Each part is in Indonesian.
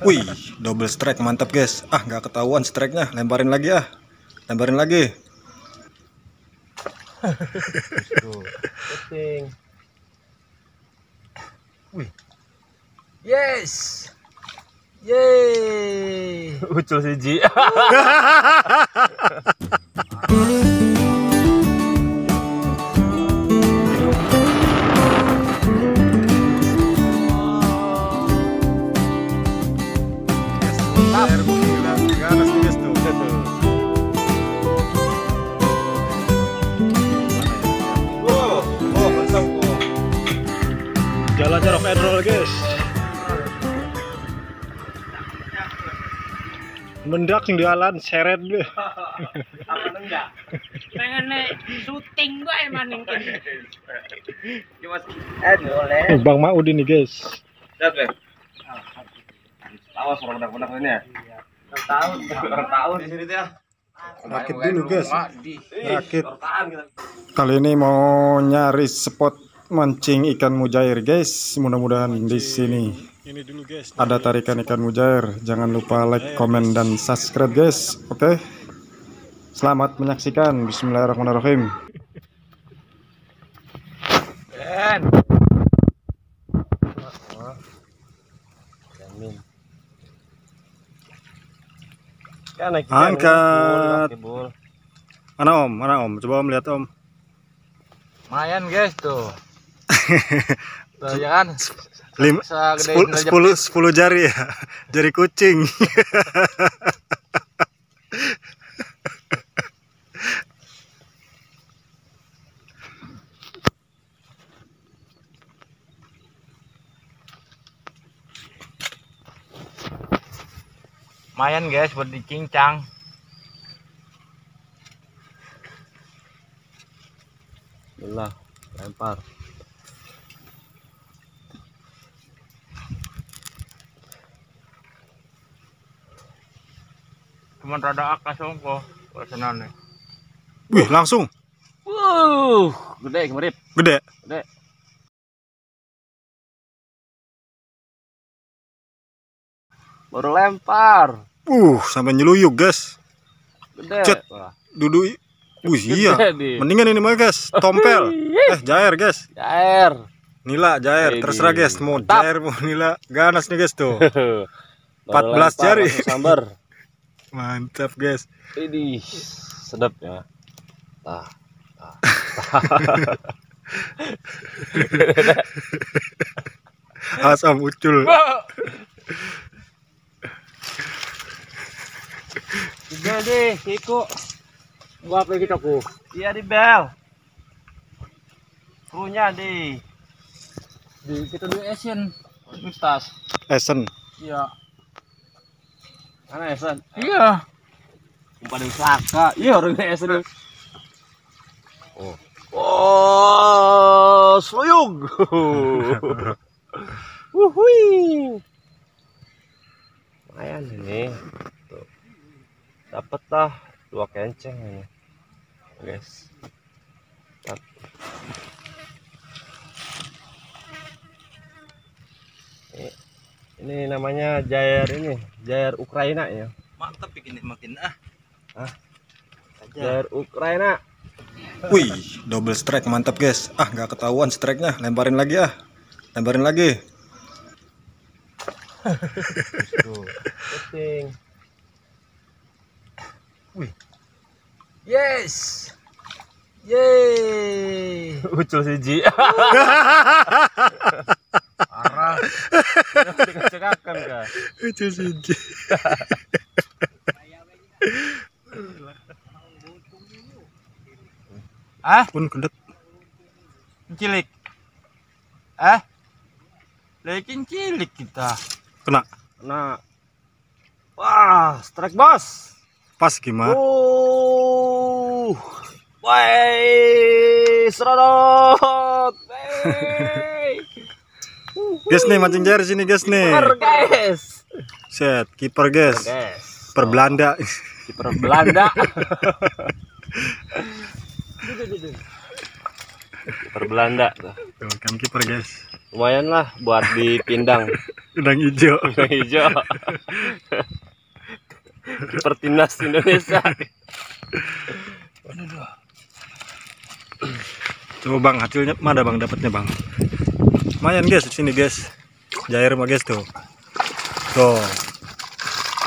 Wih, double strike mantap guys. Ah, nggak ketahuan strike-nya. Lemparin lagi ah. Lemparin lagi. Wih. Yes. Yeay. Ucul siji. Jalan rock and roll guys. Mendak sing jalan seret deh. pengen nih syuting gue emang mungkin Eh. Bang Maudin nih guys. Awas orang benak-benak ini ya. Tahun, tahun di sini ya. Rakit dulu guys. Rakit. Kali ini mau nyari spot mancing ikan mujair guys. Mudah-mudahan di sini ada tarikan ikan mujair. Jangan lupa like, komen, dan subscribe guys. Oke. Selamat menyaksikan. Bismillahirrahmanirrahim. Ben. Kan Angkat. bul. Mana om? Mana om? Coba om lihat om. Lumayan guys tuh. tuh ya kan? Lima, Segede sepuluh, sendal sepuluh, sepuluh jari ya. Jari kucing. Lumayan guys buat dicincang. Bismillah, lempar. Cuman rada akas ongko, pesanannya. Wih, langsung. Wuh, gede kemarin. Gede. Gede. Baru lempar. Uh, sampai nyeluyuk guys. Gede. Cet. Dudu. Wih, iya. Gede. Mendingan ini mah guys, tompel. Eh, jair guys. Air. Nila, jair. Terserah guys, mau Mantap. jair mau nila. Ganas nih guys tuh. Baru 14 lempar, jari. Sambar. Mantap guys. Ini sedap ya. Tah. Asam ucul. Udah deh, Kiko. Gua apa kita ku? Iya di bel. Krunya di di kita di Asian tas. Esen. Iya. Mana Asian? Iya. Umpan di Saka. Iya orang Asian. Oh. Oh, sloyong. Wuhui. Lumayan ini. Tuh. Dapat lah dua kenceng ini. Guys. Ini, ini namanya jair ini, jair Ukraina ya. mantap bikin makin ah Jair Ukraina. Wih, double strike mantap guys. Ah, nggak ketahuan strike-nya. Lemparin lagi ah. Lemparin lagi. Wih. Yes. Yeay. Ucul siji. Parah. Kah? Itu sih. Ah, Pun kedet. cilik. Eh? Lekin cilik kita. Kena. Nah. Wah, strike bos. Pas gimana? Oh. Woi, serodot. Wey. Guys nih mancing jair sini guys nih. Kiper, guys. Set, kiper guys. Per Belanda. Kiper Belanda. Kiper Belanda. Tuh, kan kiper guys. lumayan lah buat dipindang Udang hijau. udang hijau kiper timnas Indonesia Coba bang hasilnya mana bang dapatnya bang? Lumayan guys di sini guys. Jair mah guys tuh. Tuh.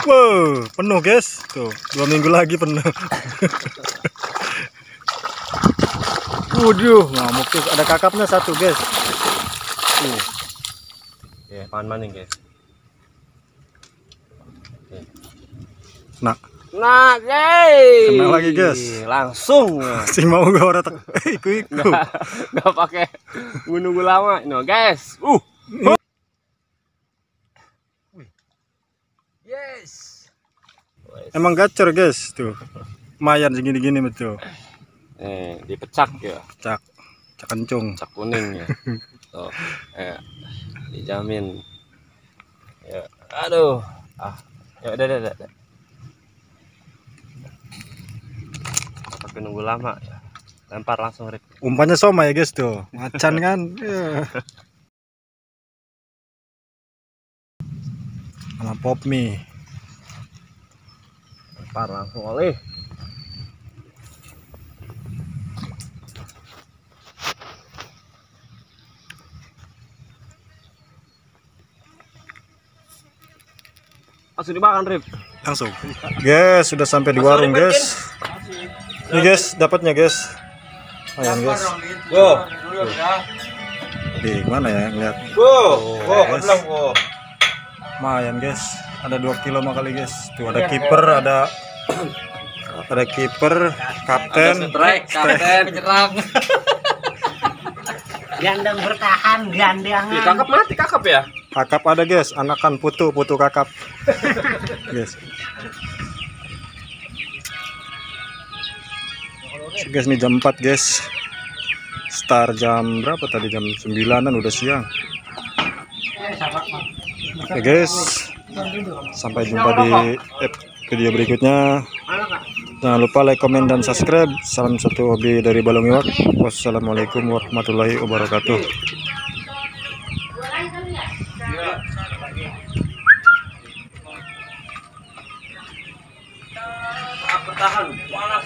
Wow, penuh guys. Tuh, dua minggu lagi penuh. Waduh, ngamuk tuh. Ada kakapnya satu guys. Tuh. ya pangan maning guys Nah, nah guys. Kena lagi, guys. langsung. Sing mau gak orang tak. Iku iku. nggak pakai. Nunggu lama. No guys. Uh. Yes. Emang gacor guys tuh. Lumayan segini-gini betul. eh dipecak ya? Cak. Cak kencung. cak kuning ya? Tuh eh, dijamin. Ya. Aduh. Ah. Ya udah udah udah udah. Nggak pakai nunggu lama ya lempar langsung rip Umpannya sama ya guys tuh. Macan kan. Ya. Sama pop mie. lempar langsung oleh langsung dimakan rip Langsung. Guys, sudah sampai di warung guys. Nih guys, dapatnya guys. Ayan guys. Go. Di mana ya ngeliat? Go. Go, bilang go. Lumayan guys. Ada 2 kilo mah kali guys. Tuh ada kiper, ada ada kiper, kapten, Strike, kapten, penyerang. Gandang bertahan, gandang. Ih, kakap mati kakap ya kakap ada guys. Anakan putu, putu kakap. guys. Guys nih jam 4 guys. Start jam berapa tadi jam 9-an udah siang. Oke guys. Sampai jumpa di video berikutnya. Jangan lupa like, komen, dan subscribe. Salam satu hobi dari Balong Iwak. Wassalamualaikum warahmatullahi wabarakatuh. bertahan panas